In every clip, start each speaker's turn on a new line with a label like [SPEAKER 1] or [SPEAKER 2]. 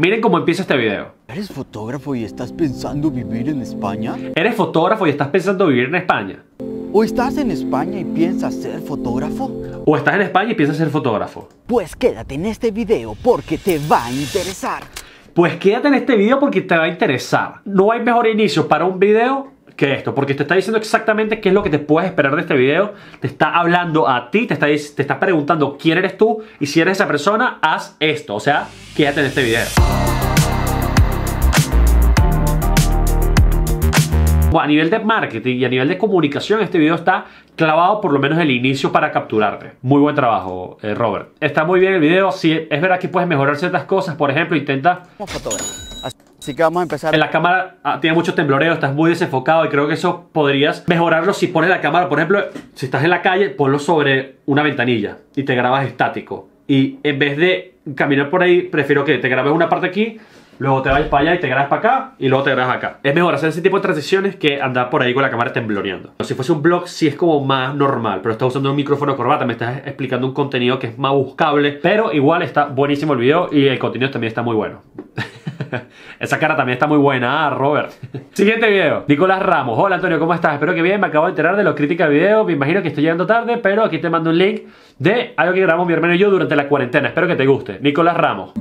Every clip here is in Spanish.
[SPEAKER 1] Miren cómo empieza este video.
[SPEAKER 2] ¿Eres fotógrafo y estás pensando vivir en España?
[SPEAKER 1] ¿Eres fotógrafo y estás pensando vivir en España?
[SPEAKER 2] ¿O estás en España y piensas ser fotógrafo?
[SPEAKER 1] ¿O estás en España y piensas ser fotógrafo?
[SPEAKER 2] Pues quédate en este video porque te va a interesar.
[SPEAKER 1] Pues quédate en este video porque te va a interesar. No hay mejor inicio para un video que esto, porque te está diciendo exactamente qué es lo que te puedes esperar de este video, te está hablando a ti, te está, te está preguntando quién eres tú y si eres esa persona, haz esto, o sea, quédate en este video. a nivel de marketing y a nivel de comunicación, este video está clavado por lo menos el inicio para capturarte. Muy buen trabajo, eh, Robert. Está muy bien el video. Sí, es verdad que puedes mejorar ciertas cosas. Por ejemplo, intenta...
[SPEAKER 2] Así que vamos a empezar.
[SPEAKER 1] En la cámara ah, tiene mucho tembloreo, estás muy desenfocado y creo que eso podrías mejorarlo si pones la cámara, por ejemplo, si estás en la calle, ponlo sobre una ventanilla y te grabas estático. Y en vez de caminar por ahí, prefiero que te grabes una parte aquí, luego te vayas para allá y te grabas para acá y luego te grabas acá. Es mejor hacer ese tipo de transiciones que andar por ahí con la cámara tembloreando. Si fuese un blog sí es como más normal, pero estás usando un micrófono corbata, me estás explicando un contenido que es más buscable, pero igual está buenísimo el video y el contenido también está muy bueno. Esa cara también está muy buena, ah, Robert. Siguiente video. Nicolás Ramos. Hola Antonio, ¿cómo estás? Espero que bien. Me acabo de enterar de los críticas del video. Me imagino que estoy llegando tarde, pero aquí te mando un link de algo que grabamos mi hermano y yo durante la cuarentena. Espero que te guste. Nicolás Ramos.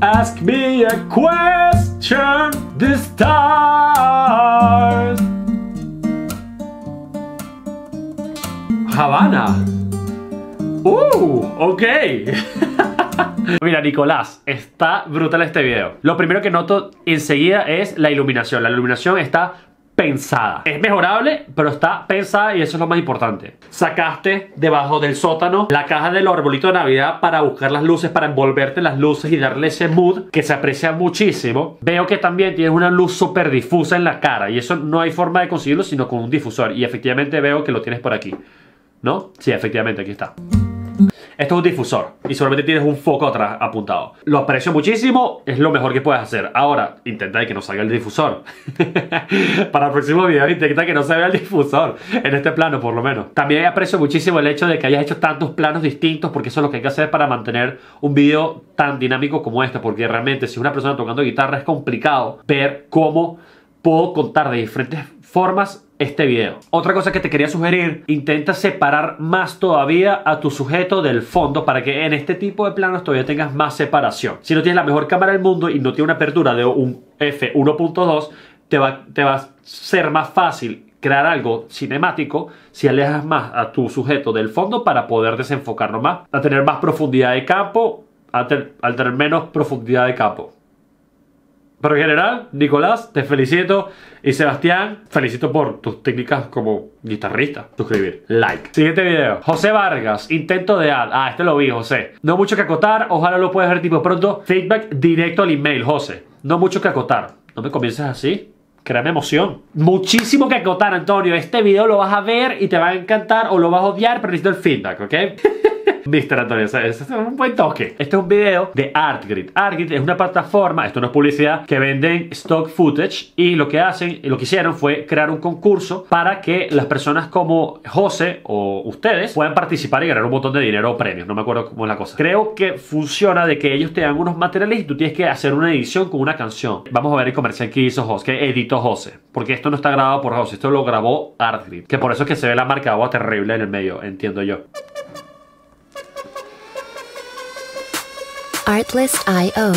[SPEAKER 1] Ask me a question, the stars. Habana. Uh, ok. Mira, Nicolás, está brutal este video. Lo primero que noto enseguida es la iluminación. La iluminación está pensada. Es mejorable, pero está pensada y eso es lo más importante. Sacaste debajo del sótano la caja del arbolito de Navidad para buscar las luces, para envolverte las luces y darle ese mood que se aprecia muchísimo. Veo que también tienes una luz súper difusa en la cara y eso no hay forma de conseguirlo sino con un difusor. Y efectivamente veo que lo tienes por aquí. ¿No? Sí, efectivamente, aquí está. Esto es un difusor y solamente tienes un foco atrás apuntado. Lo aprecio muchísimo, es lo mejor que puedes hacer. Ahora, intenta que no salga el difusor. Para el próximo video, intenta que no salga el difusor. En este plano, por lo menos. También aprecio muchísimo el hecho de que hayas hecho tantos planos distintos, porque eso es lo que hay que hacer para mantener un video tan dinámico como este. Porque realmente, si una persona tocando guitarra es complicado ver cómo puedo contar de diferentes formas este video. Otra cosa que te quería sugerir, intenta separar más todavía a tu sujeto del fondo para que en este tipo de planos todavía tengas más separación. Si no tienes la mejor cámara del mundo y no tiene una apertura de un f1.2, te va, te va a ser más fácil crear algo cinemático si alejas más a tu sujeto del fondo para poder desenfocarlo más, a tener más profundidad de campo, al tener menos profundidad de campo. Pero en general, Nicolás, te felicito. Y Sebastián, felicito por tus técnicas como guitarrista. Suscribir, like. Siguiente video. José Vargas, intento de ad. Ah, este lo vi, José. No mucho que acotar, ojalá lo puedas ver tipo pronto. Feedback directo al email, José. No mucho que acotar. No me comiences así. Créame emoción. Muchísimo que acotar, Antonio. Este video lo vas a ver y te va a encantar o lo vas a odiar, pero necesito el feedback, ¿ok? Mr. Antonio, ese es un buen toque. Este es un video de ArtGrid. ArtGrid es una plataforma, esto no es publicidad, que venden stock footage y lo que hacen, lo que hicieron fue crear un concurso para que las personas como José o ustedes puedan participar y ganar un montón de dinero o premios. No me acuerdo cómo es la cosa. Creo que funciona de que ellos te dan unos materiales y tú tienes que hacer una edición con una canción. Vamos a ver el comercial que hizo José, que editó José. Porque esto no está grabado por José, esto lo grabó ArtGrid. Que por eso es que se ve la marca de agua terrible en el medio, entiendo yo. Artlist.io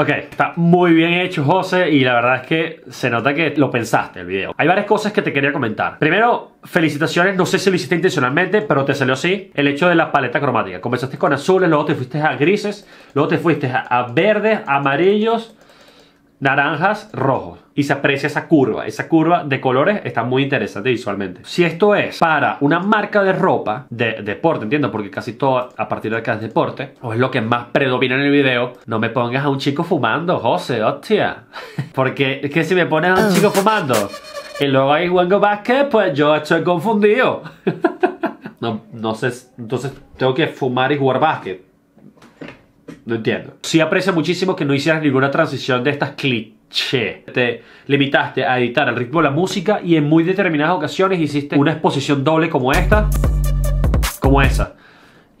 [SPEAKER 1] Ok, está muy bien hecho José y la verdad es que se nota que lo pensaste el video. Hay varias cosas que te quería comentar. Primero, felicitaciones, no sé si lo hiciste intencionalmente, pero te salió así. El hecho de la paleta cromática. Comenzaste con azules, luego te fuiste a grises, luego te fuiste a verdes, amarillos, naranjas, rojos. Y se aprecia esa curva. Esa curva de colores está muy interesante visualmente. Si esto es para una marca de ropa, de deporte, entiendo, porque casi todo a partir de acá es deporte, o es lo que más predomina en el video, no me pongas a un chico fumando, José, hostia. porque es que si me pones a un chico fumando y luego hay jugando básquet, pues yo estoy confundido. no, no sé, entonces tengo que fumar y jugar básquet. no entiendo. Sí aprecio muchísimo que no hicieras ninguna transición de estas cliché. Te limitaste a editar el ritmo de la música y en muy determinadas ocasiones hiciste una exposición doble como esta, como esa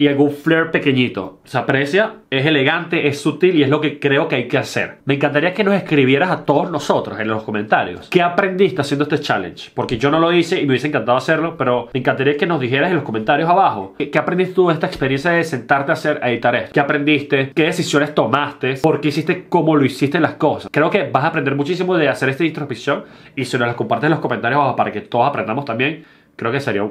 [SPEAKER 1] y algún flair pequeñito. Se aprecia, es elegante, es sutil y es lo que creo que hay que hacer. Me encantaría que nos escribieras a todos nosotros en los comentarios. ¿Qué aprendiste haciendo este challenge? Porque yo no lo hice y me hubiese encantado hacerlo, pero me encantaría que nos dijeras en los comentarios abajo. ¿Qué, aprendiste tú de esta experiencia de sentarte a hacer, a editar esto? ¿Qué aprendiste? ¿Qué decisiones tomaste? ¿Por qué hiciste como lo hiciste las cosas? Creo que vas a aprender muchísimo de hacer esta introspección y si nos las compartes en los comentarios abajo para que todos aprendamos también, creo que sería,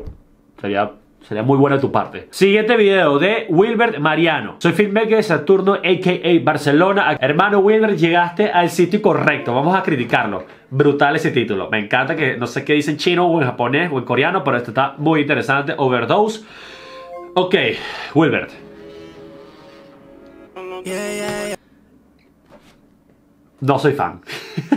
[SPEAKER 1] sería Sería muy buena tu parte. Siguiente video de Wilbert Mariano. Soy filmmaker de Saturno, a.k.a. Barcelona. Hermano Wilbert, llegaste al sitio correcto. Vamos a criticarlo. Brutal ese título. Me encanta que no sé qué dice en chino o en japonés o en coreano, pero esto está muy interesante. Overdose. Ok, Wilbert. No soy fan.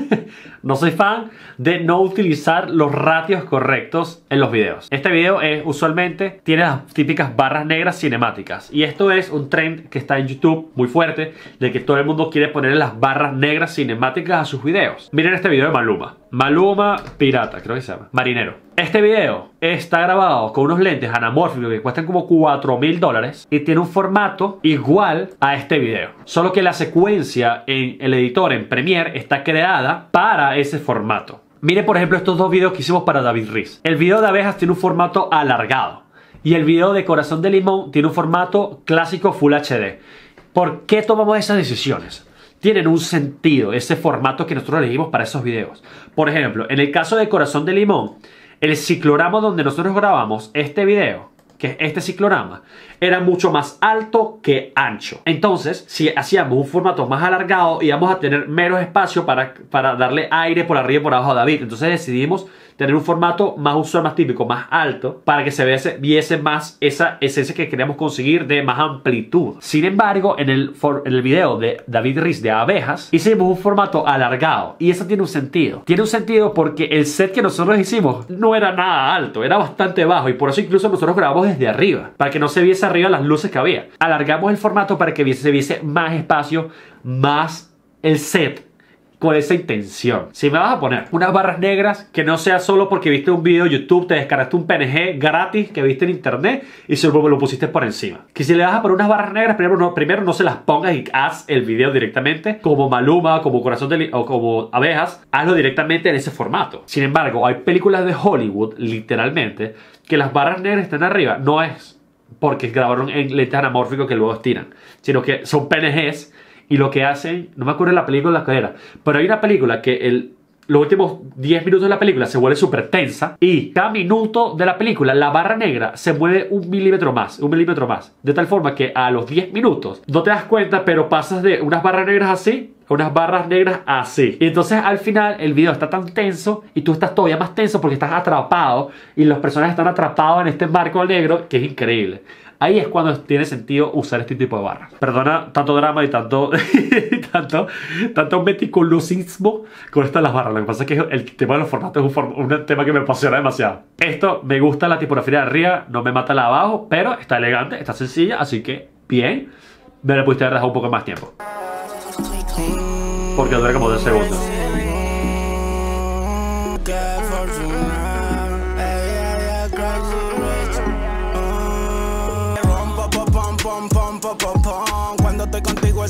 [SPEAKER 1] no soy fan de no utilizar los ratios correctos en los videos. Este video es usualmente tiene las típicas barras negras cinemáticas y esto es un trend que está en YouTube muy fuerte de que todo el mundo quiere ponerle las barras negras cinemáticas a sus videos. Miren este video de Maluma. Maluma Pirata, creo que se llama. Marinero. Este video está grabado con unos lentes anamórficos que cuestan como 4 mil dólares y tiene un formato igual a este video. Solo que la secuencia en el editor en Premiere está creada para ese formato. Mire por ejemplo estos dos videos que hicimos para David Riz. El video de abejas tiene un formato alargado y el video de corazón de limón tiene un formato clásico Full HD. ¿Por qué tomamos esas decisiones? Tienen un sentido, ese formato que nosotros elegimos para esos videos. Por ejemplo, en el caso de Corazón de Limón, el ciclorama donde nosotros grabamos este video, que es este ciclorama, era mucho más alto que ancho. Entonces, si hacíamos un formato más alargado, íbamos a tener menos espacio para, para darle aire por arriba y por abajo a David. Entonces decidimos tener un formato más usual, más típico, más alto, para que se viese, viese más esa esencia que queríamos conseguir de más amplitud. Sin embargo, en el, en el video de David Riz de abejas, hicimos un formato alargado y eso tiene un sentido. Tiene un sentido porque el set que nosotros hicimos no era nada alto, era bastante bajo y por eso incluso nosotros grabamos desde arriba, para que no se viese arriba las luces que había. Alargamos el formato para que se viese más espacio, más el set con esa intención. Si me vas a poner unas barras negras, que no sea solo porque viste un video de YouTube, te descargaste un PNG gratis que viste en internet y solo lo pusiste por encima. Que si le vas a poner unas barras negras, primero no, primero no se las pongas y haz el video directamente, como Maluma, como Corazón de o como Abejas, hazlo directamente en ese formato. Sin embargo, hay películas de Hollywood, literalmente, que las barras negras están arriba. No es porque grabaron en lentes anamórficos que luego estiran, sino que son PNGs y lo que hacen, no me acuerdo la película la que era, pero hay una película que el, los últimos 10 minutos de la película se vuelve súper tensa y cada minuto de la película la barra negra se mueve un milímetro más, un milímetro más, de tal forma que a los 10 minutos no te das cuenta, pero pasas de unas barras negras así a unas barras negras así. Y entonces al final el video está tan tenso y tú estás todavía más tenso porque estás atrapado y los personajes están atrapados en este marco negro que es increíble. Ahí es cuando tiene sentido usar este tipo de barras. Perdona tanto drama y tanto, tanto, tanto meticulosismo con estas las barras. Lo que pasa es que el tema de los formatos es un, tema que me apasiona demasiado. Esto me gusta la tipografía de arriba, no me mata la de abajo, pero está elegante, está sencilla, así que bien. Me la pudiste haber dejado un poco más tiempo. Porque dura como 10 segundos.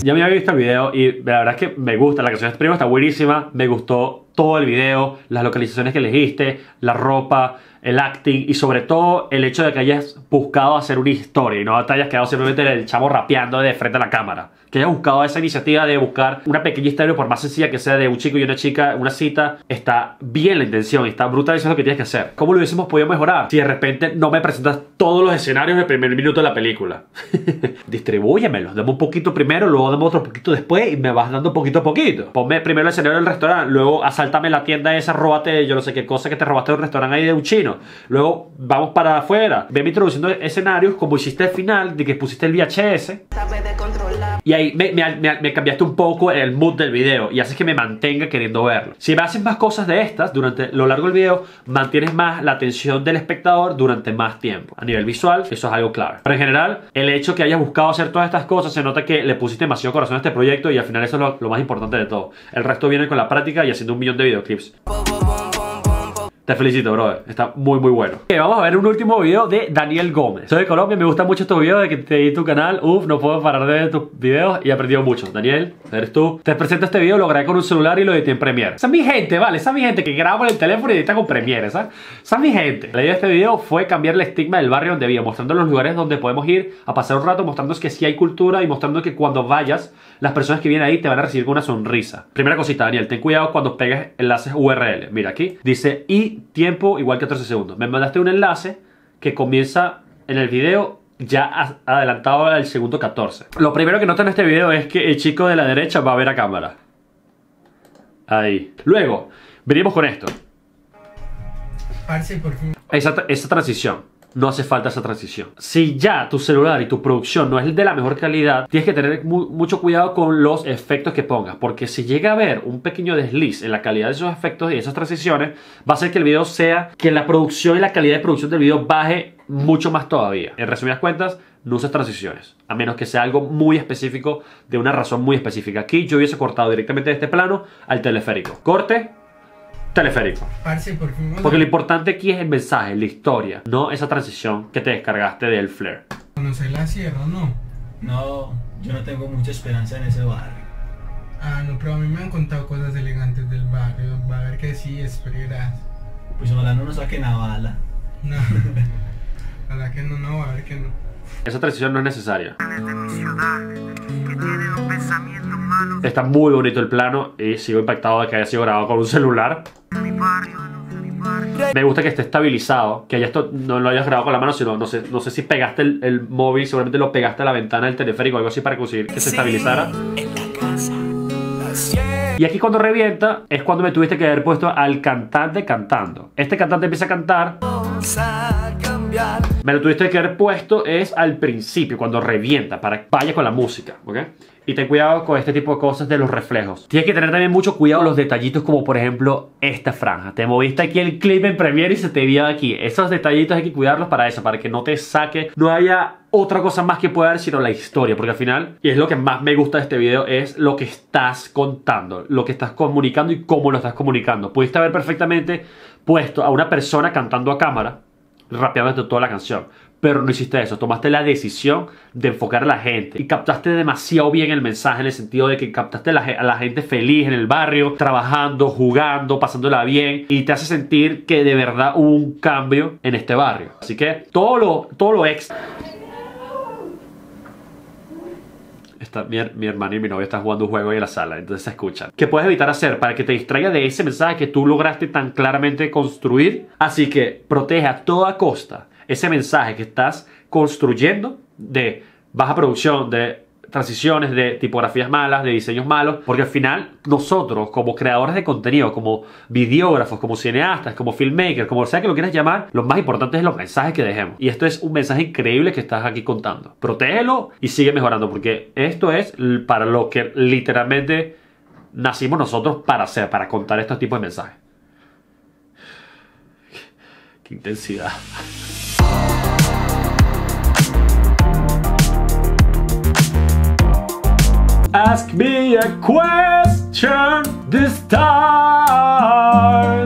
[SPEAKER 1] Ya me había visto el video y la verdad es que me gusta, la canción de Primo está buenísima, me gustó todo el video, las localizaciones que elegiste, la ropa, el acting y sobre todo el hecho de que hayas buscado hacer una historia y no te hayas quedado simplemente el chavo rapeando de frente a la cámara. Que hayas buscado esa iniciativa de buscar una pequeña historia, por más sencilla que sea de un chico y una chica, una cita, está bien la intención, está brutal, eso es lo que tienes que hacer. ¿Cómo lo hubiésemos podido mejorar? Si de repente no me presentas todos los escenarios del primer minuto de la película. Distribúyemelos, dame un poquito primero, luego dame otro poquito después y me vas dando poquito a poquito. Ponme primero el escenario del restaurante, luego asáltame la tienda esa, róbate, yo no sé qué cosa que te robaste de un restaurante ahí de un chino. Luego vamos para afuera. Veme introduciendo escenarios como hiciste al final, de que pusiste el VHS. Y ahí me, me- me- me cambiaste un poco el mood del video y haces que me mantenga queriendo verlo. Si me haces más cosas de estas durante lo largo del video, mantienes más la atención del espectador durante más tiempo. A nivel visual, eso es algo clave. Pero en general, el hecho que hayas buscado hacer todas estas cosas, se nota que le pusiste demasiado corazón a este proyecto y al final eso es lo, lo más importante de todo. El resto viene con la práctica y haciendo un millón de videoclips. Te felicito, brother. Está muy, muy bueno. Vamos a ver un último video de Daniel Gómez. Soy de Colombia, me gustan mucho estos videos de que te di tu canal. Uf, no puedo parar de ver tus videos y he aprendido mucho. Daniel, eres tú. Te presento este video, lo grabé con un celular y lo edité en Premiere. Esa es mi gente, ¿vale? Es mi gente que graba con el teléfono y edita con Premiere, ¿sabes? Esa es mi gente. La idea de este video fue cambiar el estigma del barrio donde vivo, mostrando los lugares donde podemos ir a pasar un rato, mostrando que sí hay cultura y mostrando que cuando vayas, las personas que vienen ahí te van a recibir con una sonrisa. Primera cosita, Daniel, ten cuidado cuando pegues enlaces URL. Mira aquí, dice y tiempo igual que 13 segundos. Me mandaste un enlace que comienza en el video ya adelantado al segundo 14. Lo primero que noto en este video es que el chico de la derecha va a ver a cámara. Ahí. Luego, venimos con esto.
[SPEAKER 3] Parce, por fin.
[SPEAKER 1] Esa transición. No hace falta esa transición. Si ya tu celular y tu producción no es de la mejor calidad, tienes que tener mu- mucho cuidado con los efectos que pongas. Porque si llega a haber un pequeño desliz en la calidad de esos efectos y esas transiciones, va a hacer que el video sea, que la producción y la calidad de producción del video baje mucho más todavía. En resumidas cuentas, no uses transiciones. A menos que sea algo muy específico, de una razón muy específica. Aquí yo hubiese cortado directamente de este plano al teleférico. Corte, teleférico.
[SPEAKER 3] Parce, por fin.
[SPEAKER 1] Porque lo importante aquí es el mensaje, la historia, no esa transición que te descargaste del Flare.
[SPEAKER 3] ¿Conocer la sierra o no?
[SPEAKER 4] No, yo no tengo mucha esperanza en ese barrio.
[SPEAKER 3] Ah, no, pero a mí me han contado cosas elegantes del barrio. Va a ver que sí, esperas.
[SPEAKER 4] Pues ojalá no nos saquen a bala.
[SPEAKER 3] No. Ojalá que no, no, va a ver que no.
[SPEAKER 1] Esa transición no es necesaria. Está muy bonito el plano y sigo impactado de que haya sido grabado con un celular. Me gusta que esté estabilizado, que haya esto, no lo hayas grabado con la mano, sino no sé, no sé si pegaste el, el móvil, seguramente lo pegaste a la ventana del teleférico o algo así para conseguir que se estabilizara. Y aquí cuando revienta es cuando me tuviste que haber puesto al cantante cantando. Este cantante empieza a cantar. Me lo tuviste que haber puesto es al principio, cuando revienta, para que vaya con la música, ¿ok? Y ten cuidado con este tipo de cosas de los reflejos. Tienes que tener también mucho cuidado los detallitos como por ejemplo esta franja. Te moviste aquí el clip en Premiere y se te vio aquí. Esos detallitos hay que cuidarlos para eso, para que no te saque, no haya otra cosa más que pueda haber sino la historia, porque al final, y es lo que más me gusta de este video, es lo que estás contando, lo que estás comunicando y cómo lo estás comunicando. Pudiste haber perfectamente puesto a una persona cantando a cámara, rapeando toda la canción. Pero no hiciste eso, tomaste la decisión de enfocar a la gente y captaste demasiado bien el mensaje en el sentido de que captaste a la, gente feliz en el barrio, trabajando, jugando, pasándola bien y te hace sentir que de verdad hubo un cambio en este barrio. Así que todo lo, todo lo extra. Mi hermano y mi novia están jugando un juego ahí en la sala, entonces se escuchan. ¿Qué puedes evitar hacer para que te distraiga de ese mensaje que tú lograste tan claramente construir? Así que protege a toda costa ese mensaje que estás construyendo de baja producción, de transiciones, de tipografías malas, de diseños malos, porque al final nosotros como creadores de contenido, como videógrafos, como cineastas, como filmmakers, como sea que lo quieras llamar, lo más importante es los mensajes que dejemos. Y esto es un mensaje increíble que estás aquí contando. Protégelo y sigue mejorando, porque esto es para lo que literalmente nacimos nosotros para hacer, para contar estos tipos de mensajes. Qué intensidad. Ask me a question this time.